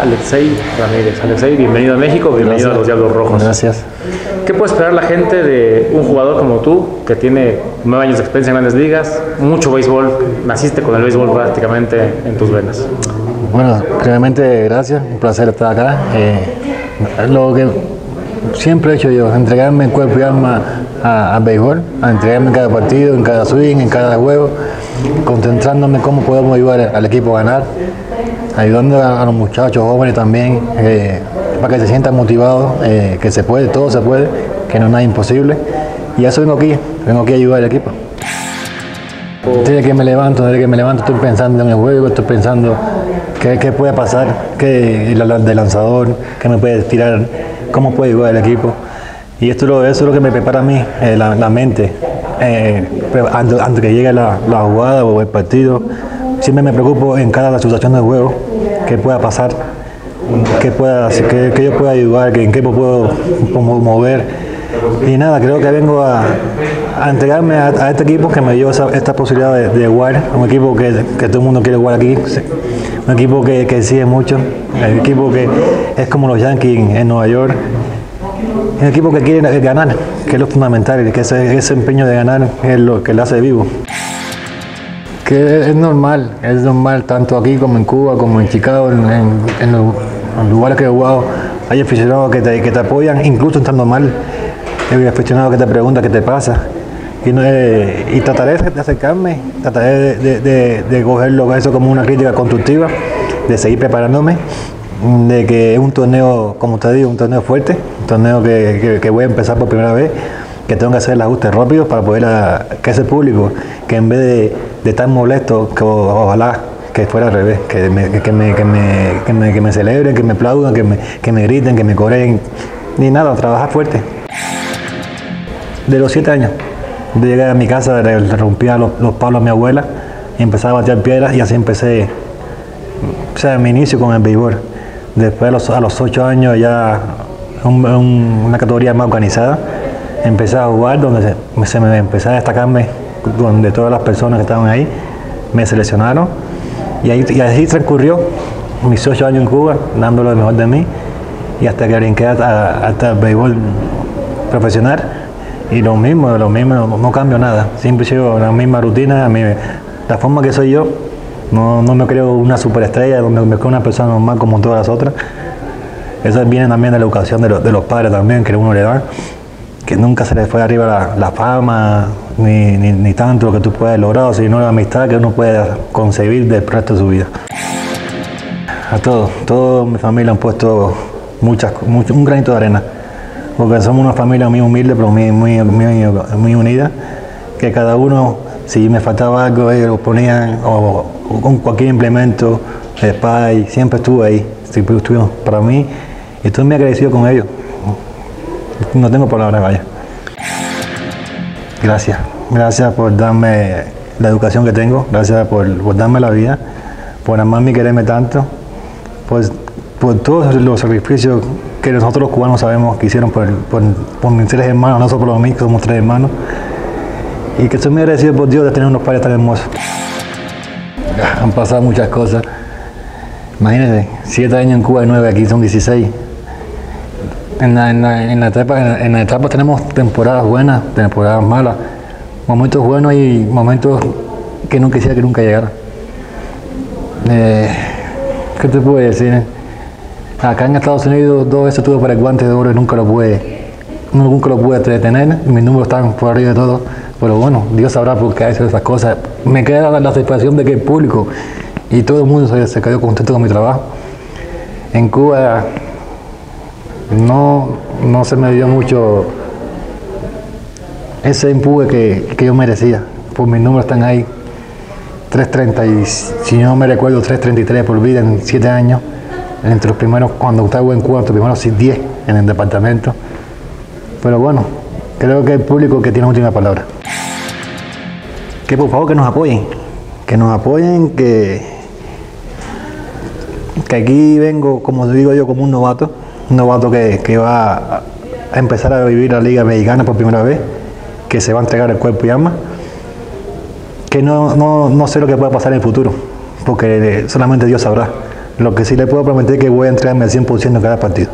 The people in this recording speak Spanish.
Alexei Ramírez. Alexei, bienvenido a México, bienvenido a los Diablos Rojos. Gracias. ¿Qué puede esperar la gente de un jugador como tú, que tiene nueve años de experiencia en grandes ligas, mucho béisbol, naciste con el béisbol prácticamente en tus venas? Bueno, realmente gracias, un placer estar acá. Eh, lo que siempre he hecho yo, entregarme en cuerpo y alma al béisbol, a entregarme en cada partido, en cada swing, en cada juego, concentrándome en cómo podemos ayudar al equipo a ganar, ayudando a, los muchachos jóvenes también, eh, para que se sientan motivados, eh, que se puede, todo se puede, que no es nada imposible. Y eso vengo aquí, vengo aquí a ayudar al equipo. Desde que me levanto, desde que me levanto estoy pensando en el juego, estoy pensando qué, puede pasar, qué de lanzador, qué me puede tirar, cómo puede ayudar al equipo. Y esto, eso es lo que me prepara a mí, eh, la, mente. Eh, antes, que llegue la, jugada o el partido, siempre me preocupo en cada situación del juego, qué pueda pasar, qué, pueda, qué, yo pueda ayudar, en qué puedo mover. Y nada, creo que vengo a, entregarme a, este equipo que me dio esta posibilidad de, jugar, un equipo que, todo el mundo quiere jugar aquí, un equipo que, que mucho, un equipo que es como los Yankees en Nueva York, un equipo que quiere ganar, que es lo fundamental, que ese, ese empeño de ganar es lo que le hace vivo. Es normal, es normal tanto aquí como en Cuba, como en Chicago, en, los, lugares que he jugado, hay aficionados que te, que te apoyan, incluso estando mal, hay aficionados que te preguntan qué te pasa. Y, y, trataré de acercarme, trataré de, de, de, cogerlo eso como una crítica constructiva, de seguir preparándome de que es un torneo, como te digo, un torneo fuerte, un torneo que, que, voy a empezar por primera vez, que tengo que hacer el ajuste rápido para poder que ese público, que en vez de, de estar molesto, que ojalá que fuera al revés, que me, que me, que me, que me, celebren, que me aplaudan, que me, que me griten, que me coreen, ni nada, trabajar fuerte. De los siete años, de llegar a mi casa, rompía los, los palos a mi abuela y empezaba a batear piedras y así empecé, o sea, mi inicio con el béisbol. Después a los, a ocho años ya una categoría más organizada, empecé a jugar donde se, me empecé a destacarme, donde todas las personas que estaban ahí me seleccionaron. Y, ahí, y así transcurrió mis ocho años en Cuba, dando lo mejor de mí y hasta que brinqué hasta, hasta el béisbol profesional. Y lo mismo, lo mismo, no, cambio nada, siempre sigo la misma rutina, la forma que soy yo. No, no me creo una superestrella, me, creo una persona normal como todas las otras. Eso viene también de la educación de, de los padres también, que uno le da, que nunca se le fue arriba la, fama, ni, ni, tanto lo que tú puedes lograr, sino la amistad que uno puede concebir del resto de su vida. A todos, toda mi familia han puesto muchas, un granito de arena, porque somos una familia muy humilde, pero muy, muy, muy, unida, que cada uno, si me faltaba algo, ellos ponían, o, con cualquier implemento, spy, siempre estuve ahí, siempre estuvieron para mí y estoy muy agradecido con ellos. No tengo palabras, vaya. Gracias, gracias por darme la educación que tengo, gracias por, darme la vida, por amarme y quererme tanto, por, por todos los sacrificios que nosotros los cubanos sabemos que hicieron por, por, mis tres hermanos, no solo por mí, que somos tres hermanos, y que estoy muy agradecido por Dios de tener unos padres tan hermosos han pasado muchas cosas. Imagínense, siete años en Cuba y nueve aquí son 16. En la, en la, etapa, en, la etapa tenemos temporadas buenas, temporadas malas, momentos buenos y momentos que no quisiera que nunca llegara. Eh, ¿Qué te puedo decir? Acá en Estados Unidos dos veces tuve para el guante de oro y nunca lo pude, nunca lo pude detener. Mis números están por arriba de todo. Pero bueno, Dios sabrá por qué hace esas cosas. Me queda la satisfacción de que el público y todo el mundo se, quedó contento con mi trabajo. En Cuba no, no se me dio mucho ese empuje que, yo merecía. Pues mis números están ahí. 3.30 y si no me recuerdo 3.33 por vida en 7 años. Entre los primeros, cuando estaba en Cuba, entre los primeros 10 en el departamento. Pero bueno, creo que el público que tiene última palabra que por favor que nos apoyen, que nos apoyen, que, que aquí vengo, como digo yo, como un novato, un novato que, va a empezar a vivir la Liga Mexicana por primera vez, que se va a entregar el cuerpo y alma, que no, no, no sé lo que pueda pasar en el futuro, porque solamente Dios sabrá, Lo que sí le puedo prometer es que voy a entregarme al 100% en cada partido.